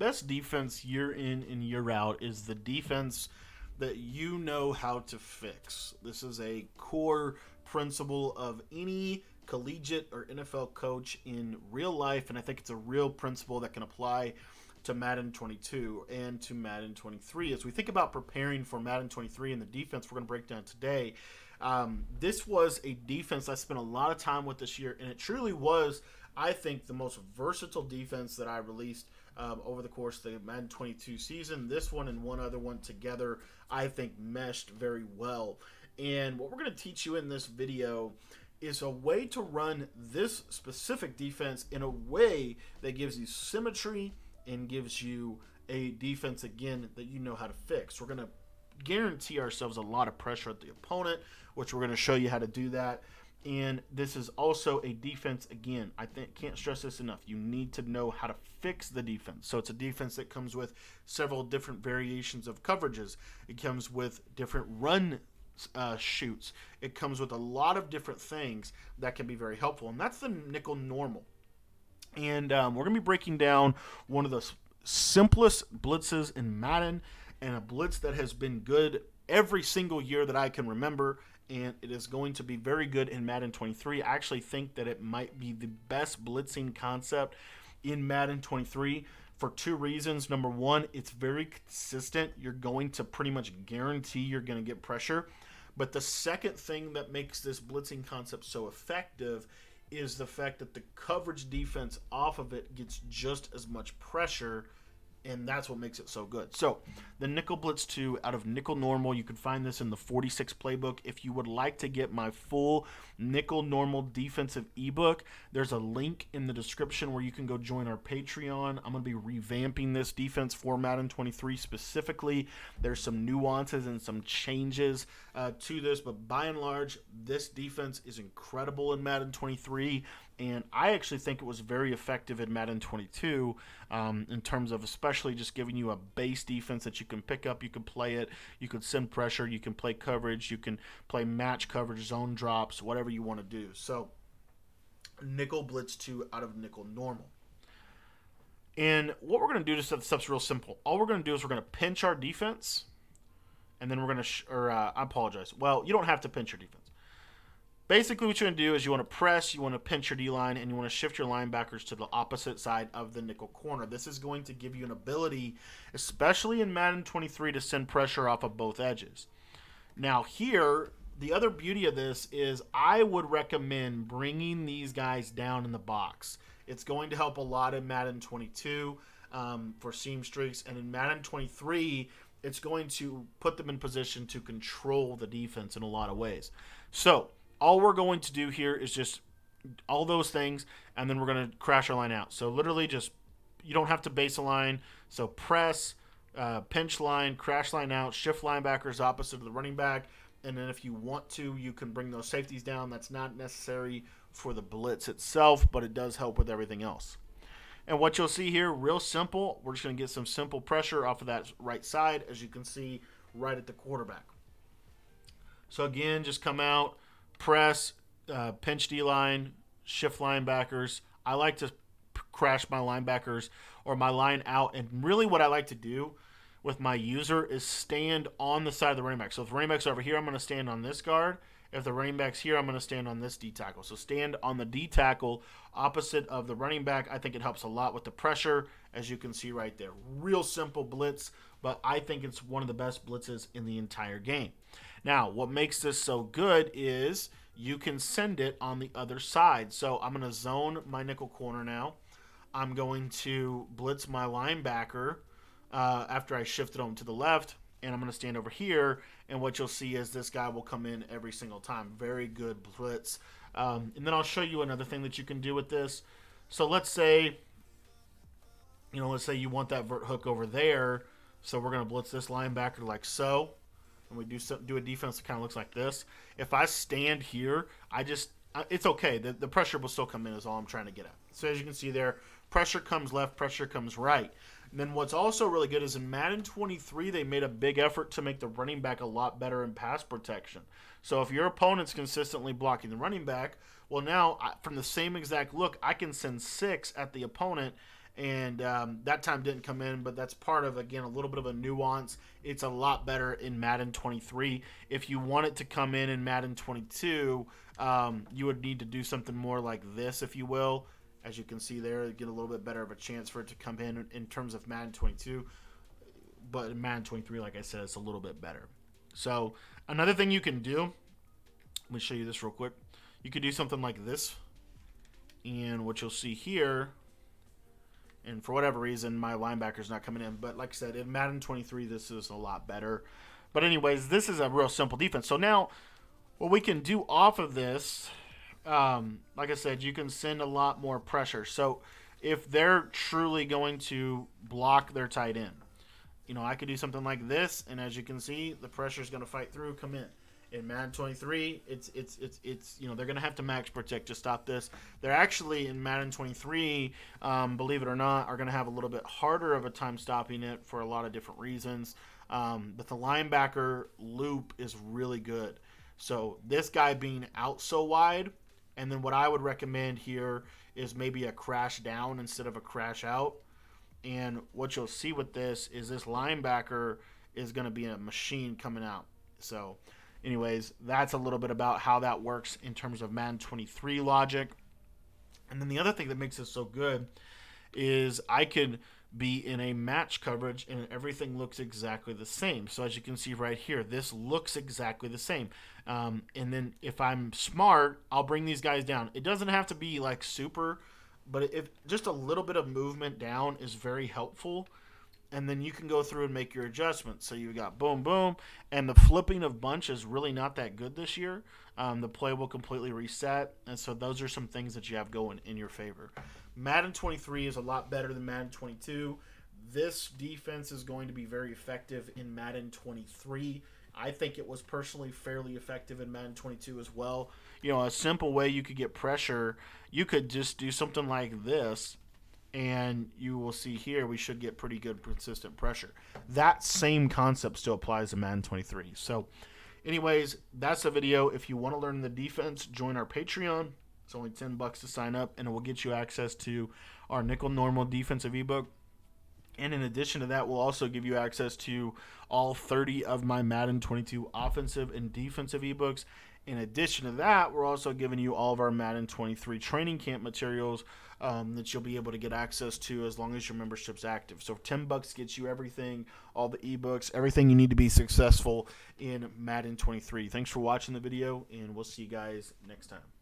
best defense year in and year out is the defense that you know how to fix. This is a core principle of any collegiate or NFL coach in real life, and I think it's a real principle that can apply to Madden 22 and to Madden 23. As we think about preparing for Madden 23 and the defense we're going to break down today, um, this was a defense I spent a lot of time with this year, and it truly was, I think, the most versatile defense that I released um, over the course of the Madden 22 season. This one and one other one together, I think, meshed very well. And what we're going to teach you in this video is a way to run this specific defense in a way that gives you symmetry and gives you a defense again that you know how to fix. We're going to guarantee ourselves a lot of pressure at the opponent, which we're going to show you how to do that. And this is also a defense again. I think can't stress this enough. You need to know how to fix the defense. So it's a defense that comes with several different variations of coverages. It comes with different run uh, shoots. It comes with a lot of different things that can be very helpful, and that's the nickel normal. And um, we're going to be breaking down one of the simplest blitzes in Madden, and a blitz that has been good every single year that I can remember. And it is going to be very good in Madden 23. I actually think that it might be the best blitzing concept in Madden 23 for two reasons. Number one, it's very consistent. You're going to pretty much guarantee you're going to get pressure. But the second thing that makes this blitzing concept so effective is the fact that the coverage defense off of it gets just as much pressure and that's what makes it so good. So, the Nickel Blitz 2 out of Nickel Normal, you can find this in the 46 playbook. If you would like to get my full Nickel Normal defensive ebook, there's a link in the description where you can go join our Patreon. I'm going to be revamping this defense format in 23 specifically. There's some nuances and some changes uh, to this, but by and large, this defense is incredible in Madden 23 and I actually think it was very effective in Madden 22 um, in terms of especially just giving you a base defense that you can pick up, you can play it, you can send pressure, you can play coverage, you can play match coverage, zone drops, whatever you want to do. So, nickel blitz 2 out of nickel normal. And what we're going to do to set this up is real simple. All we're going to do is we're going to pinch our defense, and then we're going to, or uh, I apologize. Well, you don't have to pinch your defense Basically, what you want to do is you want to press, you want to pinch your D line, and you want to shift your linebackers to the opposite side of the nickel corner. This is going to give you an ability, especially in Madden 23, to send pressure off of both edges. Now, here, the other beauty of this is I would recommend bringing these guys down in the box. It's going to help a lot in Madden 22 um, for seam streaks, and in Madden 23, it's going to put them in position to control the defense in a lot of ways. So, all we're going to do here is just all those things, and then we're going to crash our line out. So literally just, you don't have to base a line. So press, uh, pinch line, crash line out, shift linebackers opposite of the running back, and then if you want to, you can bring those safeties down. That's not necessary for the blitz itself, but it does help with everything else. And what you'll see here, real simple, we're just going to get some simple pressure off of that right side, as you can see right at the quarterback. So again, just come out, press, uh, pinch D line, shift linebackers. I like to crash my linebackers or my line out. And really, what I like to do with my user is stand on the side of the running back. So if the running back's over here, I'm going to stand on this guard. If the running back's here, I'm going to stand on this D tackle. So stand on the D tackle opposite of the running back. I think it helps a lot with the pressure, as you can see right there. Real simple blitz, but I think it's one of the best blitzes in the entire game. Now, what makes this so good is you can send it on the other side. So I'm going to zone my nickel corner now. I'm going to blitz my linebacker uh, after I shift it him to the left, and I'm going to stand over here. And what you'll see is this guy will come in every single time. Very good blitz. Um, and then I'll show you another thing that you can do with this. So let's say, you know, let's say you want that vert hook over there. So we're going to blitz this linebacker like so and we do some, do a defense that kind of looks like this, if I stand here, I just it's okay. The, the pressure will still come in is all I'm trying to get at. So as you can see there, pressure comes left, pressure comes right. And then what's also really good is in Madden 23, they made a big effort to make the running back a lot better in pass protection. So if your opponent's consistently blocking the running back, well now from the same exact look, I can send six at the opponent and um, that time didn't come in, but that's part of again a little bit of a nuance. It's a lot better in Madden 23. If you want it to come in in Madden 22, um, you would need to do something more like this, if you will. As you can see there, get a little bit better of a chance for it to come in in terms of Madden 22. But in Madden 23, like I said, it's a little bit better. So another thing you can do, let me show you this real quick. You could do something like this, and what you'll see here and for whatever reason, my linebacker's not coming in. But like I said, in Madden 23, this is a lot better. But anyways, this is a real simple defense. So now, what we can do off of this, um, like I said, you can send a lot more pressure. So if they're truly going to block their tight end, you know, I could do something like this, and as you can see, the pressure is going to fight through, come in in Madden 23, it's it's it's it's you know they're gonna have to max protect to stop this. They're actually in Madden 23, um, believe it or not, are gonna have a little bit harder of a time stopping it for a lot of different reasons. Um, but the linebacker loop is really good. So this guy being out so wide, and then what I would recommend here is maybe a crash down instead of a crash out. And what you'll see with this is this linebacker is going to be a machine coming out. So anyways, that's a little bit about how that works in terms of Madden 23 logic. And then the other thing that makes it so good is I could be in a match coverage and everything looks exactly the same. So as you can see right here, this looks exactly the same. Um, and then if I'm smart, I'll bring these guys down. It doesn't have to be like super, but if just a little bit of movement down is very helpful and then you can go through and make your adjustments. So you've got boom, boom, and the flipping of bunch is really not that good this year. Um, the play will completely reset, and so those are some things that you have going in your favor. Madden 23 is a lot better than Madden 22. This defense is going to be very effective in Madden 23. I think it was personally fairly effective in Madden 22 as well. You know, a simple way you could get pressure, you could just do something like this and you will see here we should get pretty good consistent pressure. That same concept still applies to Madden 23. So, anyways, that's the video. If you want to learn the defense, join our Patreon. It's only 10 bucks to sign up, and it will get you access to our nickel normal defensive ebook. And in addition to that, we'll also give you access to all 30 of my Madden 22 offensive and defensive ebooks in addition to that, we're also giving you all of our Madden 23 training camp materials um, that you'll be able to get access to as long as your membership's active. So 10 bucks gets you everything, all the ebooks, everything you need to be successful in Madden 23. Thanks for watching the video, and we'll see you guys next time.